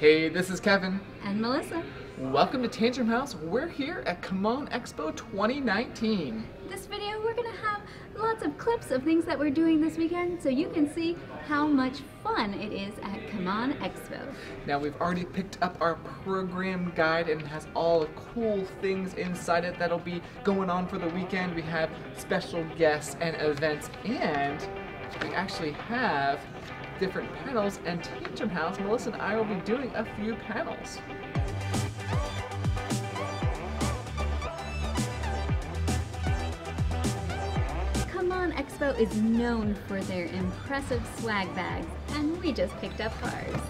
Hey, this is Kevin. And Melissa. Welcome to Tantrum House. We're here at CMON Expo 2019. This video, we're gonna have lots of clips of things that we're doing this weekend so you can see how much fun it is at CMON Expo. Now, we've already picked up our program guide and it has all the cool things inside it that'll be going on for the weekend. We have special guests and events, and we actually have different panels and Tantrum House. Melissa and I will be doing a few panels. CMON Expo is known for their impressive swag bags, and we just picked up ours.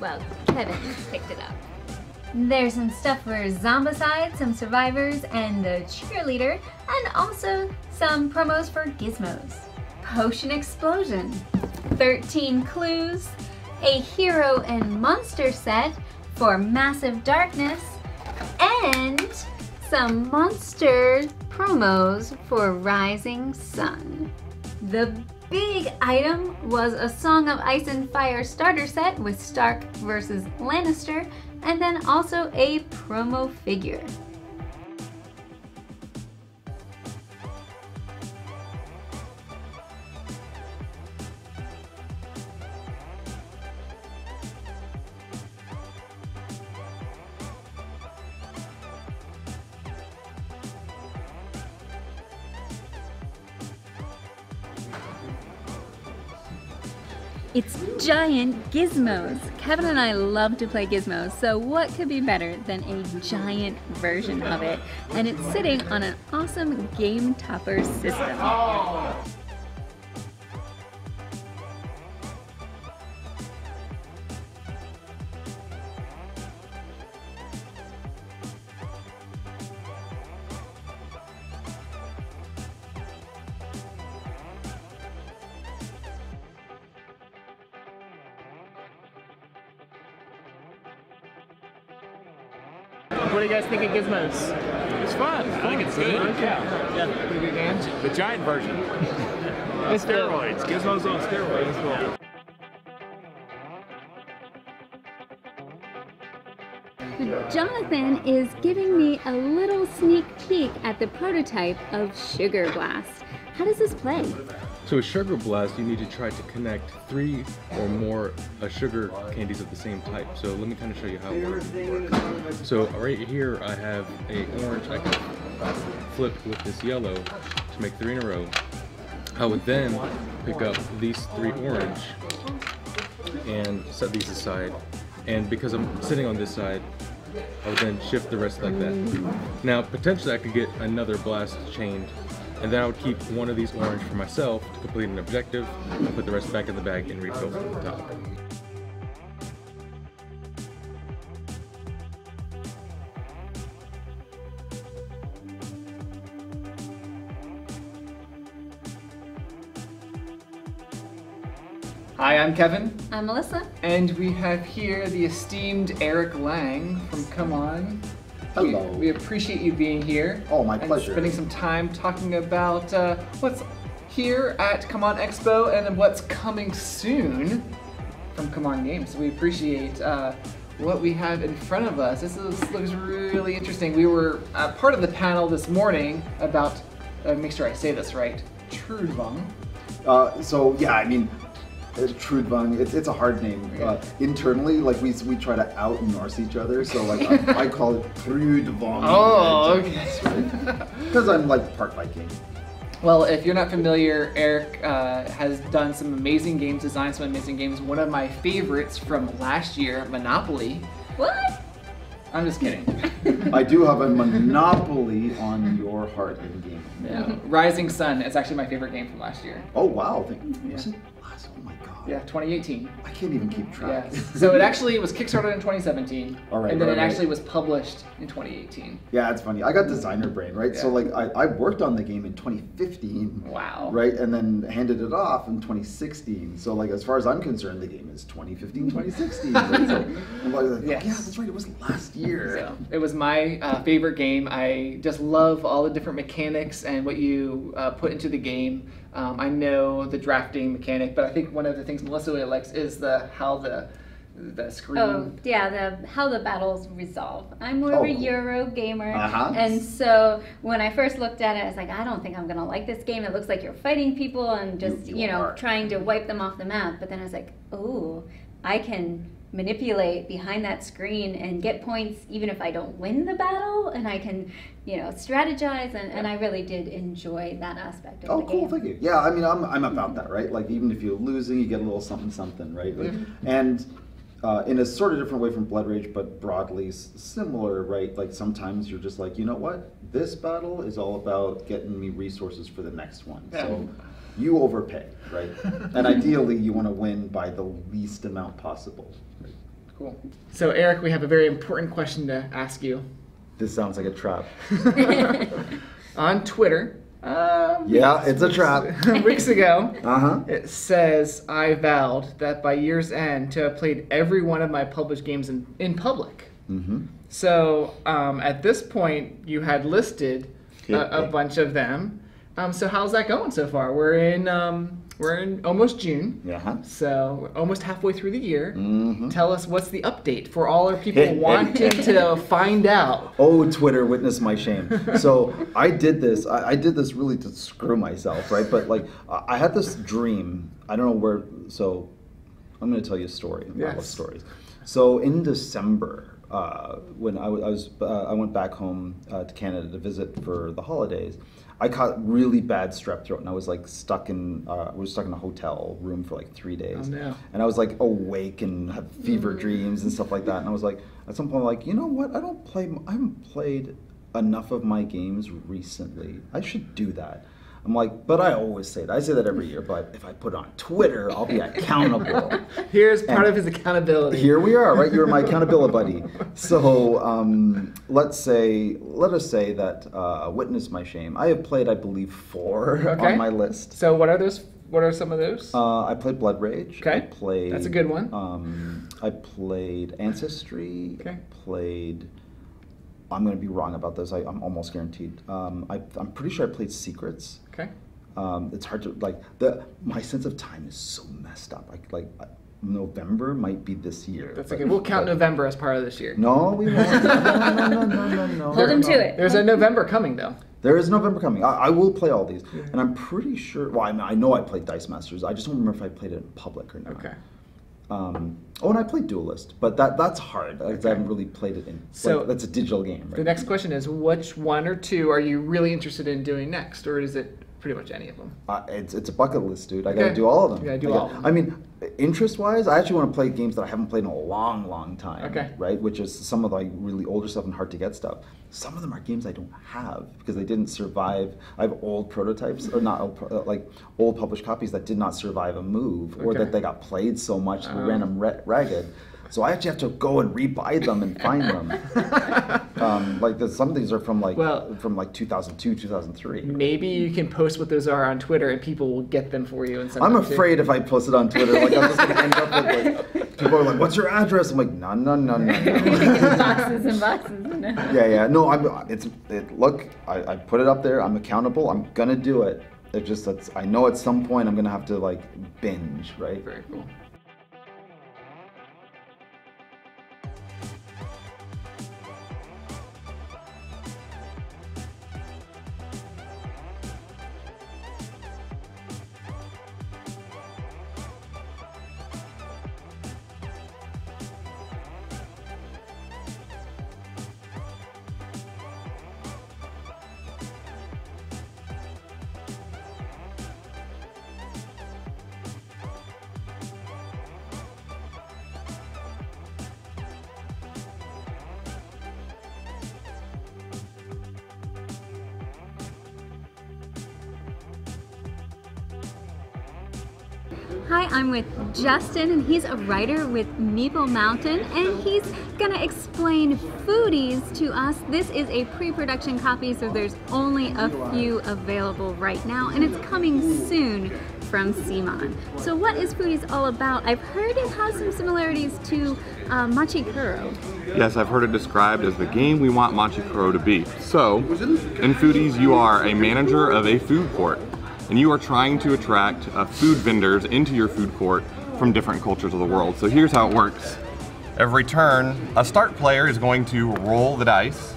Well, Kevin picked it up. There's some stuff for Zombicide, some survivors, and the cheerleader, and also some promos for Gizmos. Potion Explosion, 13 clues, a hero and monster set for Massive Darkness, and some monster promos for Rising Sun. The big item was a Song of Ice and Fire starter set with Stark versus Lannister, and then also a promo figure. It's giant gizmos. Kevin and I love to play gizmos, so what could be better than a giant version of it? And it's sitting on an awesome game topper system. Do you guys think of Gizmos? It's fun. I think it's good. Yeah. Yeah. Pretty good games. The giant version. It's the- steroids. Gizmos on steroids. Jonathan is giving me a little sneak peek at the prototype of Sugarblast. How does this play? So with Sugarblast, you need to try to connect three or more uh, sugar candies of the same type. So let me kind of show you how it works. So right here, I have a orange I can flip with this yellow to make three in a row. I would then pick up these three orange and set these aside. And because I'm sitting on this side, I would then shift the rest like that. Now, potentially I could get another blast chained, and then I would keep one of these orange for myself to complete an objective, and put the rest back in the bag and refill from the top. Hi, I'm Kevin, I'm Melissa. and we have here the esteemed Eric Lang from CMON. Hello. We, we appreciate you being here. Oh, my pleasure. Spending some time talking about uh, what's here at CMON Expo and what's coming soon from CMON Games. We appreciate uh, what we have in front of us. This is, looks really interesting. We were uh, part of the panel this morning about, uh, make sure I say this right, Trudvang. Uh, so yeah, I mean, Trudvang, it's, it's a hard name. Uh, internally, like we, we try to out Norse each other, so like I, I call it Trudvang. Oh, okay. Because I'm like part Viking. Well, if you're not familiar, Eric uh, has done some amazing games, designed some amazing games. One of my favorites from last year, Monopoly. What? I'm just kidding. I do have a monopoly on your heart in game. yeah. Rising Sun is actually my favorite game from last year. Oh wow, Thank, was it Yeah, 2018. I can't even keep track. Yes. So it actually was kickstarted in 2017, All right, and then right, it right. actually was published in 2018. Yeah, it's funny. I got designer brain, right? Yeah. So like I, I worked on the game in 2015. Wow. Right, and then handed it off in 2016. So like as far as I'm concerned, the game is 2015, 2016. right? So I'm like, Yes. yeah, that's right. It was last year. So it was my uh, favorite game. I just love all the different mechanics and what you uh, put into the game. Um, I know the drafting mechanic, but I think one of the things Melissa really likes is the how the the screen. Oh yeah, the how the battles resolve. I'm more Oh, of a. Euro gamer, Uh-huh. and so when I first looked at it, I was like, I don't think I'm gonna like this game. It looks like you're fighting people and just You- you, you know are. trying to wipe them off the map. But then I was like, oh, I can manipulate behind that screen and get points even if I don't win the battle, and I can you know strategize, and, and I really did enjoy that aspect of Oh, the cool! game. Thank you. Yeah, I mean, I'm, I'm about that, right? Like, even if you're losing, you get a little something, something, right? Like, And uh, in a sort of different way from Blood Rage, but broadly s- similar, right? Like, sometimes you're just like, you know what? This battle is all about getting me resources for the next one. So you overpay, right? and ideally, you want to win by the least amount possible. Right? Cool. So, Eric, we have a very important question to ask you. This sounds like a trap. On Twitter, um, Yeah, it's a trap. weeks ago, Uh huh. it says, I vowed that by year's end to have played every one of my published games in, in public. Mm-hmm. So um, at this point, you had listed a, a bunch of them. Um, so how's that going so far? We're in um, we're in almost June, so we're almost halfway through the year. Mhm. Tell us what's the update for all our people wanting to find out. Oh, Twitter, witness my shame. So I did this. I, I did this really to screw myself, right? But like, I I had this dream. I don't know where. So I'm going to tell you a story. I love stories. So in December, uh, when I, was, uh, I went back home uh, to Canada to visit for the holidays. I caught really bad strep throat, and I was like stuck in. Uh, I was stuck in a hotel room for like three days Oh, no. and I was like awake and had fever dreams and stuff like that. And I was like, at some point, like, you know what? I don't play. I haven't played enough of my games recently. I should do that. I'm like, but I always say that. I say that every year. But if I put it on Twitter, I'll be accountable. Here's part And of his accountability. Here we are, right? You're my accountability buddy. So um, let's say, let us say that uh, witness my shame. I have played, I believe, four Okay. on my list. So what are those? What are some of those? Uh, I played Blood Rage. I Okay. played. That's a good one. Um, I played Ancestree. Okay. Played. I'm going to be wrong about this. I, I'm almost guaranteed. Um, I, I'm pretty sure I played Secrets. Okay. Um, it's hard to like the. My sense of time is so messed up. Like like uh, November might be this year. That's but- okay. We'll count but- November as part of this year. No, we won't. No, no, no, no, no, no. Hold him no. to it. There's a November coming though. There is November coming. I, I will play all these, and I'm pretty sure. Well, I, mean, I know I played Dice Masters. I just don't remember if I played it in public or not. Okay. Um, oh, and I played Duelist, but that that's hard. I, I haven't really played it in. So- like, that's a digital game, right? The next question is, which one or two are you really interested in doing next, or is it pretty much any of them? Uh, it's it's a bucket list, dude. I Okay. gotta do all of them. Gotta do I all them. I mean, interest-wise, I actually want to play games that I haven't played in a long, long time. Okay. Right, which is some of the like really older stuff and hard to get stuff. Some of them are games I don't have because they didn't survive. I have old prototypes, or not old, pro- uh, like old published copies that did not survive a move, or Okay. that they got played so much they Oh. ran them ra- ragged. So I actually have to go and rebuy them and find them. um, like the, some of these are from like Well- from like 2002, 2003. Maybe you can post what those are on Twitter, and people will get them for you and send I'm them to you. afraid if I post it on Twitter, like I'm just gonna end up with like people are like, "What's your address?" I'm like, "No, no, no, no, no." boxes and boxes. You know? yeah, yeah. No, I'm. It's. It, look, I, I put it up there. I'm accountable. I'm gonna do it. It just that's. I know at some point I'm gonna have to like binge, right? Very cool. Hi, I'm with Justin, and he's a writer with Meeple Mountain, and he's gonna explain foodies to us. This is a pre-production copy, so there's only a few available right now, and it's coming soon from CMON. So what is Foodies all about? I've heard it has some similarities to uh, Machi Koro. Yes, I've heard it described as the game we want Machi Koro to be. So, in Foodies, you are a manager of a food court, and you are trying to attract uh, food vendors into your food court from different cultures of the world. So here's how it works. Every turn, a start player is going to roll the dice,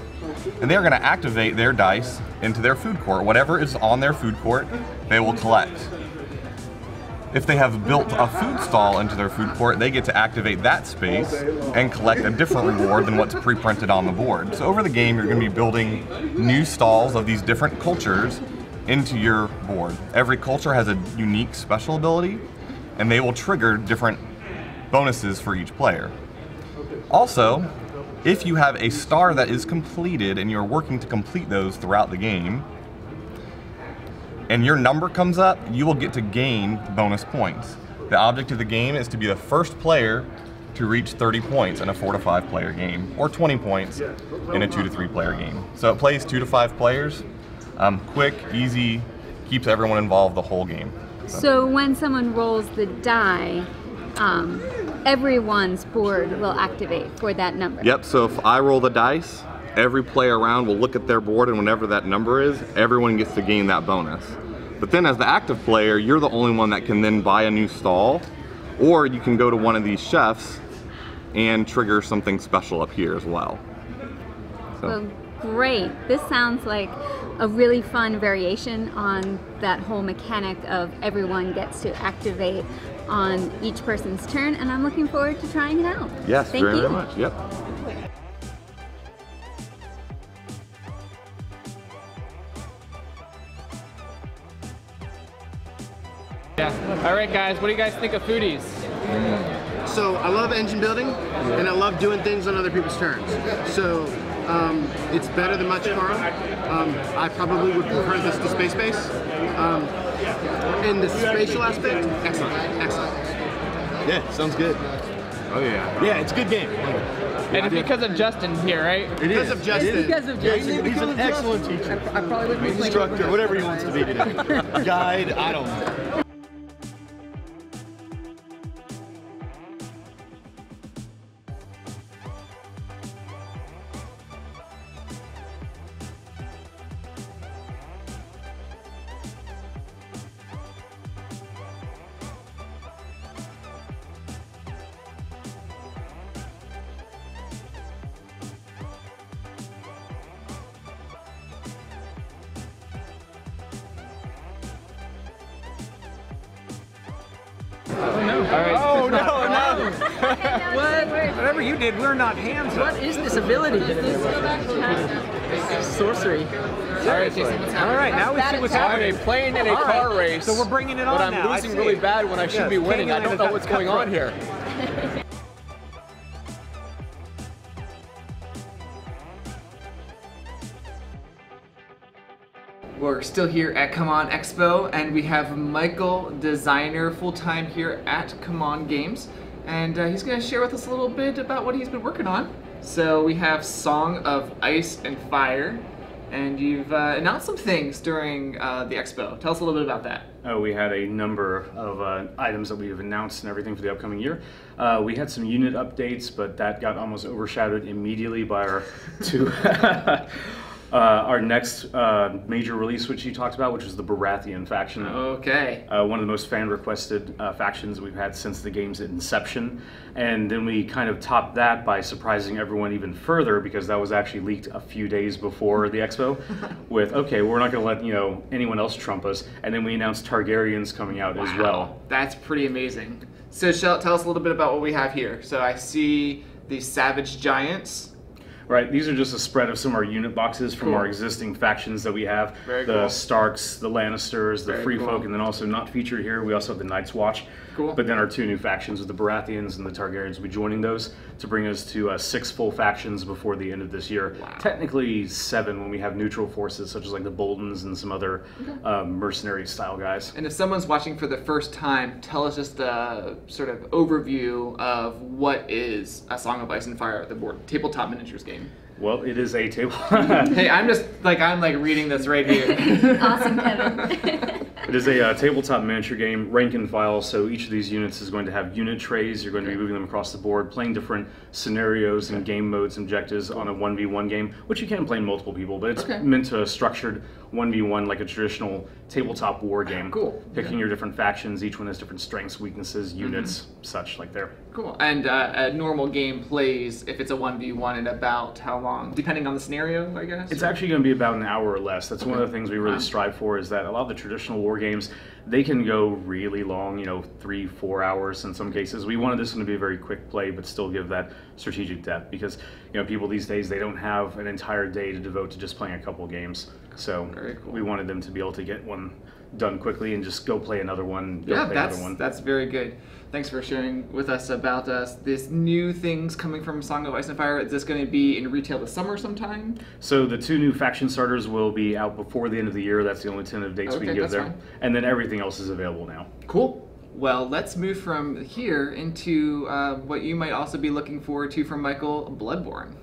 and they're going to activate their dice into their food court. Whatever is on their food court, they will collect. If they have built a food stall into their food court, they get to activate that space and collect a different reward than what's pre-printed on the board. So over the game, you're going to be building new stalls of these different cultures into your board. Every culture has a unique special ability, and they will trigger different bonuses for each player. Also, if you have a star that is completed and you're working to complete those throughout the game, and your number comes up, you will get to gain bonus points. The object of the game is to be the first player to reach 30 points in a 4 to 5 player game, or 20 points in a 2 to 3 player game. So it plays 2 to 5 players. Um, quick, easy, keeps everyone involved the whole game. So when someone rolls the die, um, everyone's board will activate for that number. Yep, so if I roll the dice, every player around will look at their board, and whenever that number is, everyone gets to gain that bonus. But then, as the active player, you're the only one that can then buy a new stall, or you can go to one of these chefs and trigger something special up here as well. So, Well, great. This sounds like a really fun variation on that whole mechanic of everyone gets to activate on each person's turn, and I'm looking forward to trying it out. yes, Thank very, you. very much. Yep. Yeah. All right, guys. What do you guys think of foodies? So I love engine building, and I love doing things on other people's turns. So um, it's better than Machikoro. Um, I probably would prefer this to Space Base. Um, in the spatial aspect, excellent, excellent. Yeah, sounds good. Oh yeah. Yeah, it's a good game. And it's because of Justin here, right? It Because is. of Justin. Yeah, he's, he's an excellent teacher. I probably would be Instructor, whatever he wants to be today. Guide, I don't know. Oh no, no. Whatever you did, we're not hands What is this ability? Sorcery. All right. All right. now we see what's I'm happening. a plane in a All right, car race. So we're bringing it on But I'm now. Losing really bad when I should Yes, be winning. I don't know what's going on here. We're still here at CMON Expo, and we have Michael, designer, full time here at CMON Games, and uh, he's going to share with us a little bit about what he's been working on. So we have Song of Ice and Fire, and you've uh, announced some things during uh, the expo. Tell us a little bit about that. Uh, we had a number of uh, items that we've announced and everything for the upcoming year. Uh, we had some unit updates, but that got almost overshadowed immediately by our two. uh, our next uh, major release, which you talked about, which was the Baratheon faction. Okay. Uh, one of the most fan requested uh, factions we've had since the game's inception. And then we kind of topped that by surprising everyone even further because that was actually leaked a few days before the expo with, okay, we're not going to let you know anyone else trump us. And then we announced Targaryens coming out as well. That's pretty amazing. So, Shell, tell us a little bit about what we have here. So, I see the Savage Giants. Right, these are just a spread of some of our unit boxes from Cool. our existing factions that we have. Very the cool. Starks, the Lannisters, the Very Free cool. Folk, and then also not featured here, we also have the Night's Watch. Cool. But then our two new factions with the Baratheons and the Targaryens will be joining those to bring us to uh, six full factions before the end of this year. Technically seven when we have neutral forces such as like the Boltons and some other um, mercenary style guys. And if someone's watching for the first time, tell us just a sort of overview of what is a Song of Ice and Fire, the board tabletop miniatures game. Well, it is a table. Hey, I'm just like I'm like reading this right here. Awesome, Kevin. It is a uh, tabletop miniature game, rank and file. So each of these units is going to have unit trays. You're going to be moving them across the board, playing different scenarios and game modes, and objectives on a 1v1 game, which you can play in multiple people, but it's Okay. meant to a structured 1v1 like a traditional tabletop war game. Cool. Picking your different factions, each one has different strengths, weaknesses, units, such like there. Cool. And uh, a normal game plays if it's a one v one in about how long, depending on the scenario, I guess. It's actually going to be about an hour or less. That's one of the things we really Wow. strive for. Is that a lot of the traditional war games, they can go really long. You know, three, four hours in some cases. We wanted this one to be a very quick play, but still give that strategic depth because you know people these days they don't have an entire day to devote to just playing a couple games. So cool. we wanted them to be able to get one done quickly and just go play another one. Yeah, that's another one. that's very good. Thanks for sharing with us about us this new things coming from Song of Ice and Fire. Is this going to be in retail this summer sometime? So the two new faction starters will be out before the end of the year. That's the only tentative dates we Okay, can give there. fine. And then everything else is available now. Cool. Well, let's move from here into uh, what you might also be looking forward to from Michael Bloodborne.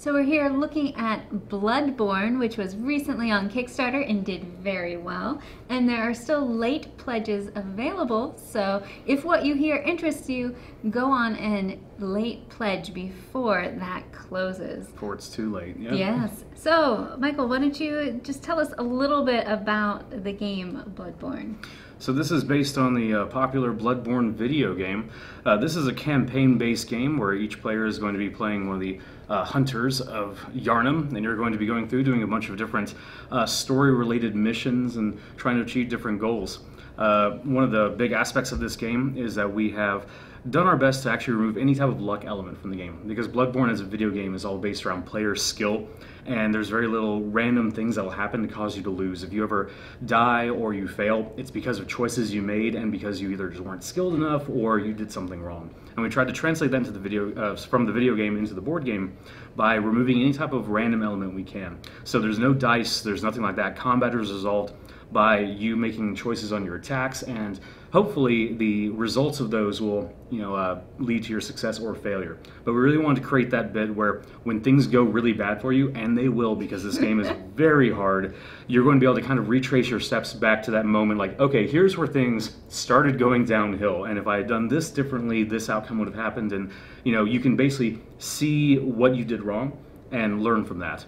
So we're here looking at Bloodborne, which was recently on Kickstarter and did very well. And there are still late pledges available. So if what you hear interests you, go on and late pledge before that closes. Before it's too late. Yeah. Yes. So, Michael, why don't you just tell us a little bit about the game Bloodborne? So this is based on the uh, popular Bloodborne video game. Uh, this is a campaign-based game where each player is going to be playing one of the uh, hunters of Yharnam, and you're going to be going through doing a bunch of different uh, story-related missions and trying to achieve different goals. Uh, one of the big aspects of this game is that we have done our best to actually remove any type of luck element from the game because Bloodborne as a video game is all based around player skill and there's very little random things that will happen to cause you to lose. If you ever die or you fail, it's because of choices you made and because you either just weren't skilled enough or you did something wrong. And we tried to translate that into the video uh, from the video game into the board game by removing any type of random element we can. So there's no dice, there's nothing like that. Combat is resolved by you making choices on your attacks and hopefully the results of those will you know uh, lead to your success or failure but we really wanted to create that bit where when things go really bad for you and they will because this game is very hard you're going to be able to kind of retrace your steps back to that moment like okay here's where things started going downhill and if i had done this differently this outcome would have happened and you know you can basically see what you did wrong and learn from that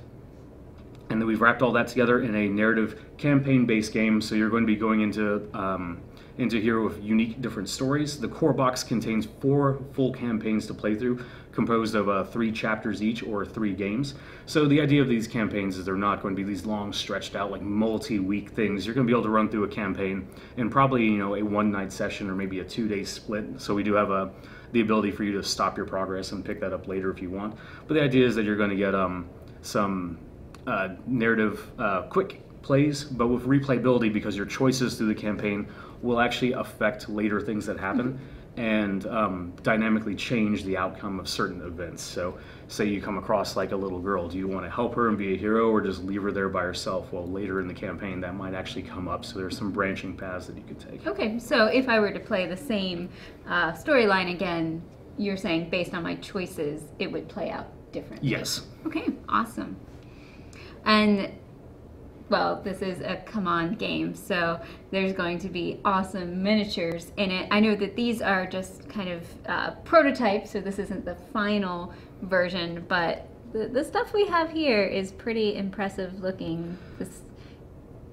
and then we've wrapped all that together in a narrative campaign-based game. So you're going to be going into um, into here with unique different stories. The core box contains four full campaigns to play through, composed of uh, three chapters each or three games. So the idea of these campaigns is they're not going to be these long, stretched out, like multi-week things. You're going to be able to run through a campaign in probably you know a one-night session or maybe a two-day split. So we do have a the ability for you to stop your progress and pick that up later if you want. But the idea is that you're going to get um, some uh, narrative uh, quick plays, but with replayability because your choices through the campaign will actually affect later things that happen and um, dynamically change the outcome of certain events. So, say you come across like a little girl, do you want to help her and be a hero or just leave her there by herself? Well, later in the campaign, that might actually come up. So, there's some branching paths that you could take. Okay, so if I were to play the same uh, storyline again, you're saying based on my choices, it would play out differently? Yes. Okay, awesome. And well, this is a CMON game, so there's going to be awesome miniatures in it. I know that these are just kind of uh, prototypes, so this isn't the final version, but the, the stuff we have here is pretty impressive looking. This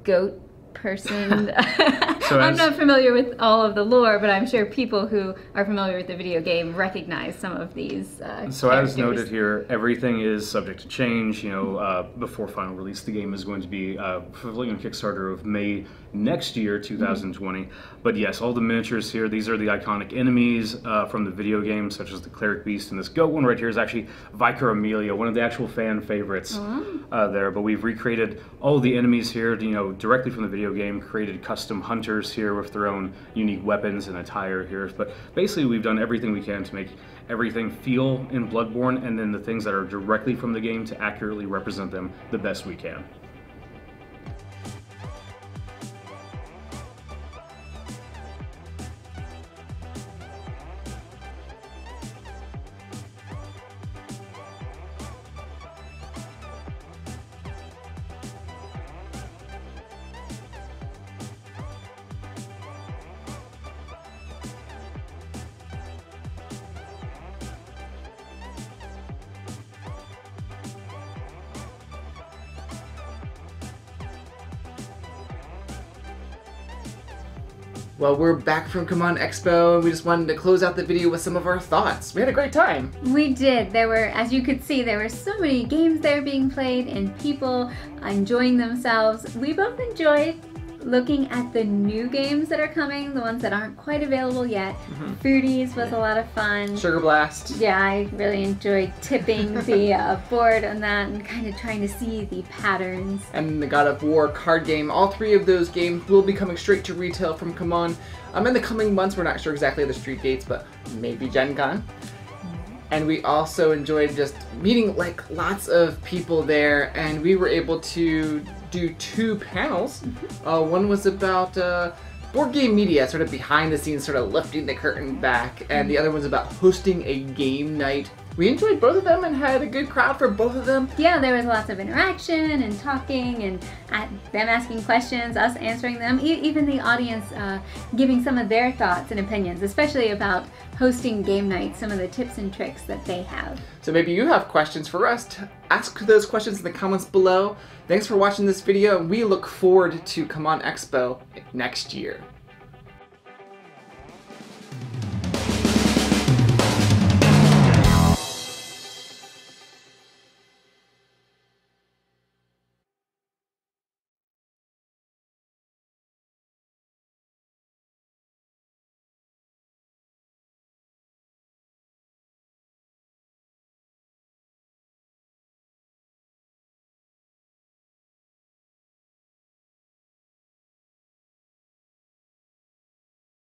goat person. So I'm not familiar with all of the lore, but I'm sure people who are familiar with the video game recognize some of these. Uh, So as noted here, everything is subject to change. You know, uh, before final release, the game is going to be uh, fulfilling a Kickstarter of May next year, 2020. But yes, all the miniatures here, these are the iconic enemies uh, from the video game, such as the Cleric Beast. And this goat one right here is actually Vicar Amelia, one of the actual fan favorites uh, there. But we've recreated all the enemies here, you know, directly from the video game, created custom hunters here with their own unique weapons and attire here. But basically, we've done everything we can to make everything feel in Bloodborne, and then the things that are directly from the game to accurately represent them the best we can. Well, we're back from CMON Expo, and we just wanted to close out the video with some of our thoughts. We had a great time. We did. There were, as you could see, there were so many games there being played and people enjoying themselves. We both enjoyed looking at the new games that are coming, the ones that aren't quite available yet. Foodies was a lot of fun. Sugarblast. Yeah, I really enjoyed tipping the uh, board on that and kind of trying to see the patterns. and the God of War card game. All three of those games will be coming straight to retail from CMON. Um, in the coming months, we're not sure exactly the street dates, but maybe Gen Con. And we also enjoyed just meeting like lots of people there, and we were able to do two panels. Uh, one was about uh, board game media, sort of behind the scenes, sort of lifting the curtain back, and the other one's about hosting a game night. We enjoyed both of them and had a good crowd for both of them. Yeah, there was lots of interaction and talking and them asking questions, us answering them, e- even the audience uh, giving some of their thoughts and opinions, especially about hosting game nights, some of the tips and tricks that they have. So maybe you have questions for us. Ask those questions in the comments below. Thanks for watching this video, and we look forward to CMON Expo next year.